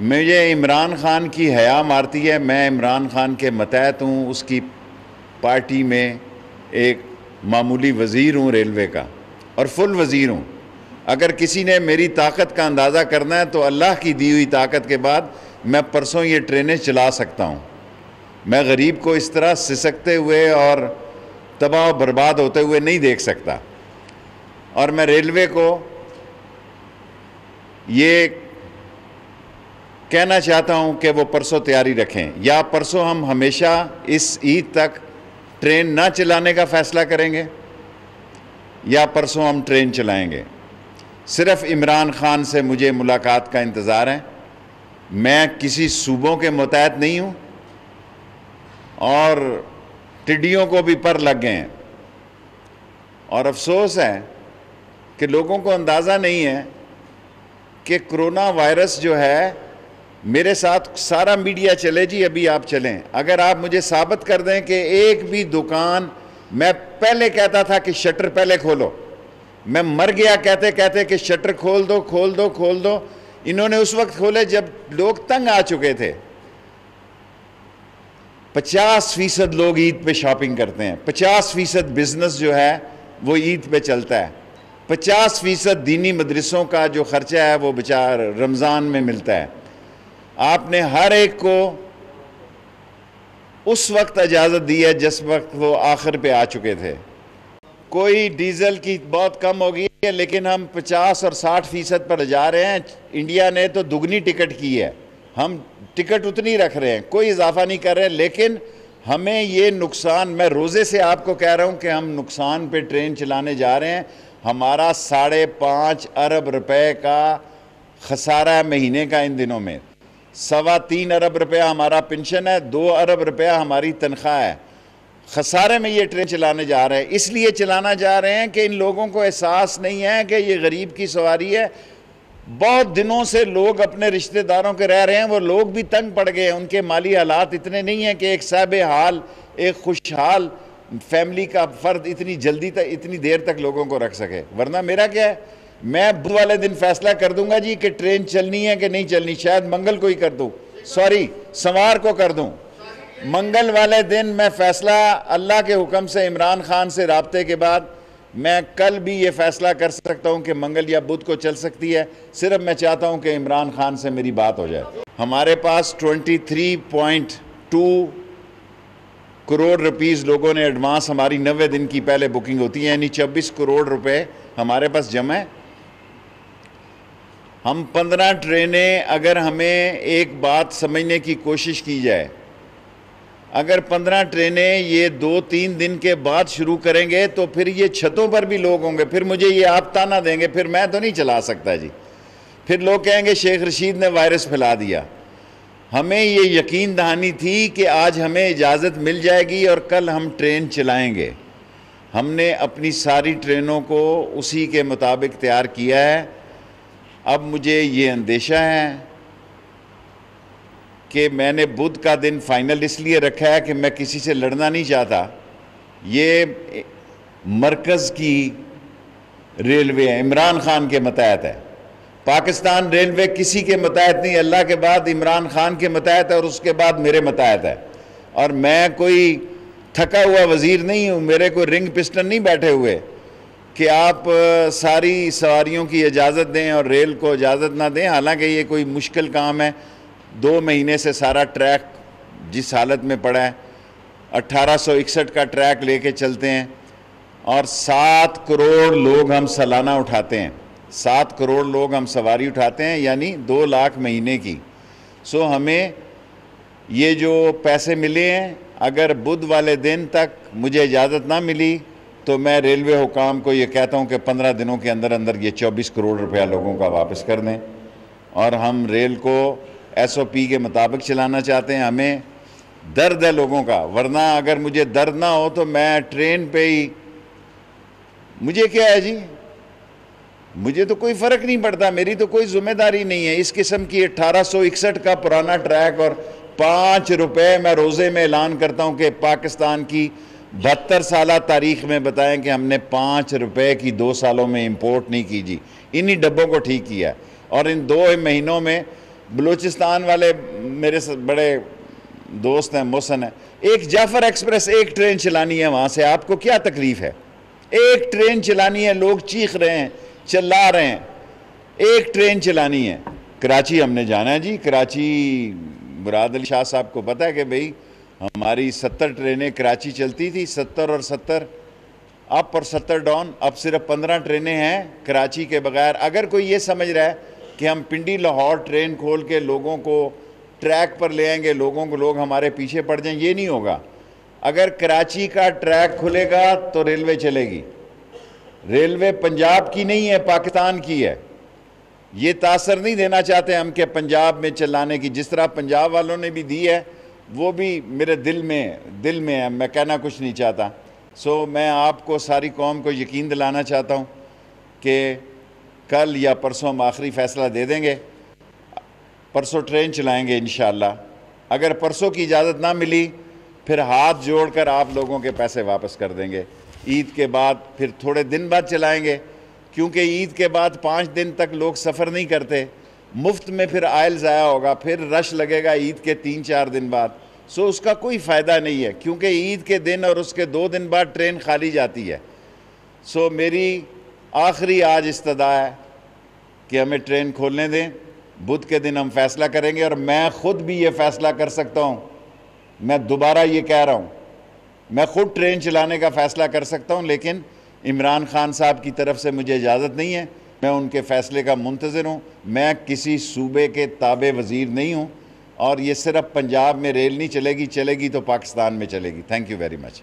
मुझे इमरान ख़ान की हया मारती है। मैं इमरान ख़ान के मतहत हूँ। उसकी पार्टी में एक मामूली वज़ीर हूँ रेलवे का और फुल वज़ीर हूँ। अगर किसी ने मेरी ताकत का अंदाज़ा करना है तो अल्लाह की दी हुई ताकत के बाद मैं परसों ये ट्रेनें चला सकता हूँ। मैं गरीब को इस तरह सिसकते हुए और तबाह बर्बाद होते हुए नहीं देख सकता। और मैं रेलवे को ये कहना चाहता हूँ कि वो परसों तैयारी रखें। या परसों हम हमेशा इस ईद तक ट्रेन ना चलाने का फ़ैसला करेंगे, या परसों हम ट्रेन चलाएँगे। सिर्फ़ इमरान ख़ान से मुझे मुलाकात का इंतज़ार है। मैं किसी सूबों के मुतहत नहीं हूँ, और टिड्डियों को भी पर लग गए हैं। और अफसोस है कि लोगों को अंदाज़ा नहीं है कि कोरोना वायरस जो है मेरे साथ सारा मीडिया चले जी, अभी आप चलें। अगर आप मुझे साबित कर दें कि एक भी दुकान, मैं पहले कहता था कि शटर पहले खोलो। मैं मर गया कहते कहते कि शटर खोल दो खोल दो खोल दो। इन्होंने उस वक्त खोले जब लोग तंग आ चुके थे। पचास फ़ीसद लोग ईद पे शॉपिंग करते हैं। पचास फ़ीसद बिज़नेस जो है, वो ईद पे चलता है। पचास फ़ीसद दीनी मदरसों का जो खर्चा है, वो बेचार रमज़ान में मिलता है। आपने हर एक को उस वक्त इजाज़त दी है जिस वक्त वो आखिर पे आ चुके थे। कोई डीजल की बहुत कम हो गई है, लेकिन हम 50 और 60 फ़ीसद पर जा रहे हैं। इंडिया ने तो दुगनी टिकट की है। हम टिकट उतनी रख रहे हैं, कोई इजाफा नहीं कर रहे हैं, लेकिन हमें ये नुकसान, मैं रोज़े से आपको कह रहा हूँ कि हम नुकसान पे ट्रेन चलाने जा रहे हैं। हमारा साढ़े पाँच अरब रुपए का खसारा है महीने का इन दिनों में। सवा तीन अरब रुपया हमारा पेंशन है, दो अरब रुपया हमारी तनख्वाह है। खसारे में ये ट्रेन चलाने जा रहे हैं। इसलिए चलाना जा रहे हैं कि इन लोगों को एहसास नहीं है कि ये गरीब की सवारी है। बहुत दिनों से लोग अपने रिश्तेदारों के रह रहे हैं, वो लोग भी तंग पड़ गए हैं। उनके माली हालात इतने नहीं हैं कि एक साहब हाल, एक खुशहाल फैमिली का फ़र्द इतनी जल्दी तक, इतनी देर तक लोगों को रख सके। वरना मेरा क्या है? मैं बुध वाले दिन फैसला कर दूँगा जी कि ट्रेन चलनी है कि नहीं चलनी, शायद मंगल को ही कर दूँ। सॉरी सवार को कर दूँ। मंगल वाले दिन मैं फ़ैसला अल्लाह के हुक्म से, इमरान खान से रबते के बाद मैं कल भी ये फ़ैसला कर सकता हूँ कि मंगल या बुध को चल सकती है। सिर्फ़ मैं चाहता हूँ कि इमरान खान से मेरी बात हो जाए। हमारे पास 23.2 करोड़ रुपीज़ लोगों ने एडवांस हमारी नबे दिन की पहले बुकिंग होती है, यानी 24 करोड़ रुपए हमारे पास जमा है। हम पंद्रह ट्रेनें अगर हमें एक बात समझने की कोशिश की जाए, अगर पंद्रह ट्रेनें ये दो तीन दिन के बाद शुरू करेंगे तो फिर ये छतों पर भी लोग होंगे। फिर मुझे ये आप ताना देंगे, फिर मैं तो नहीं चला सकता जी। फिर लोग कहेंगे, शेख रशीद ने वायरस फैला दिया। हमें ये यकीन दहानी थी कि आज हमें इजाज़त मिल जाएगी और कल हम ट्रेन चलाएँगे। हमने अपनी सारी ट्रेनों को उसी के मुताबिक तैयार किया है। अब मुझे ये अंदेशा है कि मैंने बुध का दिन फाइनल इसलिए रखा है कि मैं किसी से लड़ना नहीं चाहता। ये मरकज़ की रेलवे है इमरान खान के मतहत है। पाकिस्तान रेलवे किसी के मतहत नहीं, अल्लाह के बाद इमरान खान के मतहत है और उसके बाद मेरे मतहत है। और मैं कोई थका हुआ वज़ीर नहीं हूँ, मेरे कोई रिंग पिस्टन नहीं बैठे हुए। कि आप सारी सवारियों की इजाज़त दें और रेल को इजाज़त ना दें। हालाँकि ये कोई मुश्किल काम है। दो महीने से सारा ट्रैक जिस हालत में पड़ा है अट्ठारह का ट्रैक लेके चलते हैं और सात करोड़ लोग हम सालाना उठाते हैं। सात करोड़ लोग हम सवारी उठाते हैं, यानी दो लाख महीने की। सो हमें ये जो पैसे मिले हैं, अगर बुध वाले दिन तक मुझे इजाज़त ना मिली तो मैं रेलवे हुकाम को ये कहता हूँ कि पंद्रह दिनों के अंदर अंदर ये चौबीस करोड़ रुपया लोगों का वापस कर दें। और हम रेल को एसओपी के मुताबिक चलाना चाहते हैं। हमें दर्द है लोगों का, वरना अगर मुझे दर्द ना हो तो मैं ट्रेन पे ही। मुझे क्या है जी? मुझे तो कोई फ़र्क नहीं पड़ता, मेरी तो कोई ज़िम्मेदारी नहीं है। इस किस्म की अठारह का पुराना ट्रैक और पाँच रुपए मैं रोज़े में ऐलान करता हूँ कि पाकिस्तान की बहत्तर साल तारीख में बताएँ कि हमने पाँच रुपए की दो सालों में इंपोर्ट नहीं की जी। इन्हीं डब्बों को ठीक किया। और इन दो महीनों में बलूचिस्तान वाले मेरे बड़े दोस्त हैं, मोहसन हैं। एक जाफ़र एक्सप्रेस, एक ट्रेन चलानी है वहाँ से। आपको क्या तकलीफ़ है? एक ट्रेन चलानी है, लोग चीख रहे हैं, चिल्ला रहे हैं। एक ट्रेन चलानी है। कराची हमने जाना है जी। कराची मुराद अली शाह साहब को पता है कि भाई हमारी सत्तर ट्रेनें कराची चलती थी, सत्तर और सत्तर। अप और सत्तर डाउन अब सिर्फ़ पंद्रह ट्रेनें हैं कराची के बगैर। अगर कोई ये समझ रहा है कि हम पिंडी लाहौर ट्रेन खोल के लोगों को ट्रैक पर ले आएँगे, लोगों को लोग हमारे पीछे पड़ जाएँ, ये नहीं होगा। अगर कराची का ट्रैक खुलेगा तो रेलवे चलेगी। रेलवे पंजाब की नहीं है, पाकिस्तान की है। ये तासर नहीं देना चाहते हम कि पंजाब में चलाने की, जिस तरह पंजाब वालों ने भी दी है वो भी मेरे दिल में दिल में है, मैं कहना कुछ नहीं चाहता। सो मैं आपको सारी कौम को यकीन दिलाना चाहता हूँ कि कल या परसों हम आखिरी फ़ैसला दे देंगे। परसों ट्रेन चलाएँगे इन अगर परसों की इजाज़त ना मिली, फिर हाथ जोड़कर आप लोगों के पैसे वापस कर देंगे। ईद के बाद फिर थोड़े दिन बाद चलाएँगे, क्योंकि ईद के बाद पाँच दिन तक लोग सफ़र नहीं करते। मुफ़्त में फिर आयल ज़ाया होगा, फिर रश लगेगा ईद के तीन चार दिन बाद। सो उसका कोई फ़ायदा नहीं है, क्योंकि ईद के दिन और उसके दो दिन बाद ट्रेन खाली जाती है। सो मेरी आखिरी आज इस्तदा है कि हमें ट्रेन खोलने दें। बुध के दिन हम फैसला करेंगे और मैं ख़ुद भी ये फ़ैसला कर सकता हूँ। मैं दोबारा ये कह रहा हूँ, मैं ख़ुद ट्रेन चलाने का फ़ैसला कर सकता हूँ, लेकिन इमरान खान साहब की तरफ़ से मुझे इजाज़त नहीं है। मैं उनके फ़ैसले का मुंतज़र हूँ। मैं किसी सूबे के ताबे वज़ीर नहीं हूँ। और ये सिर्फ़ पंजाब में रेल नहीं चलेगी चलेगी तो पाकिस्तान में चलेगी। Thank you very much